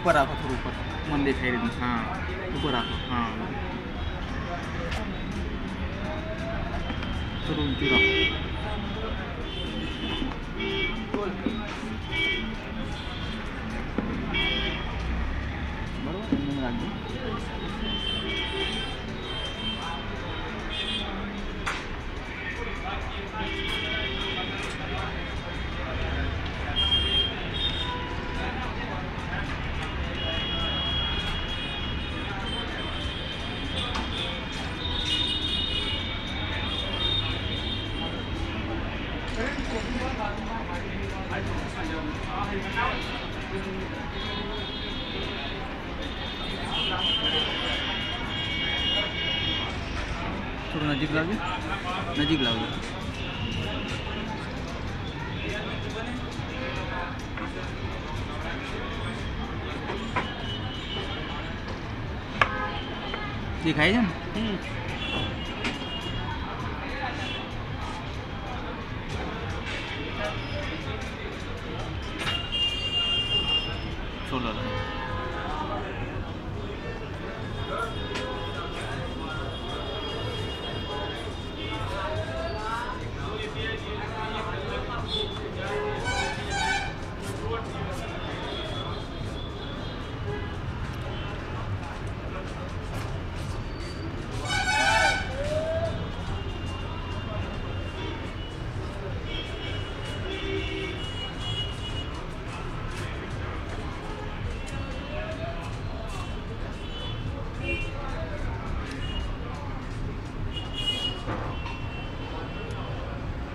ऊपर राखो थोड़ा ऊपर मन देखाइदिनु हाँ ऊपर राखो हाँ त्यो राखो बराबर थोड़ा नजीक लाओगे नजीक लाओगे दिखाई जाए हम्म। 说了。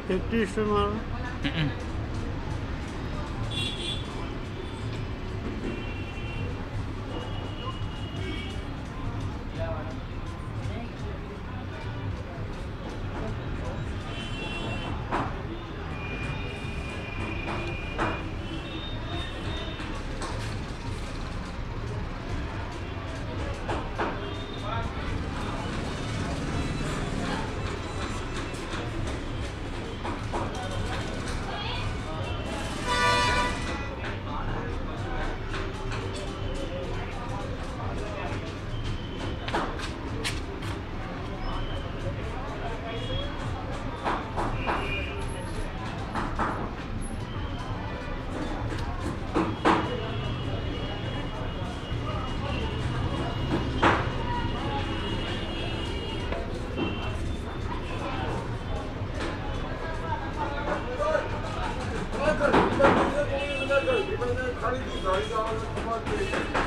有电视吗？Hani güzel, güzel, güzel, güzel.